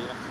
Yeah,